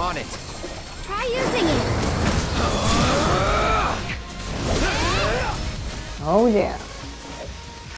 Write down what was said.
On it. Try using it. Oh yeah.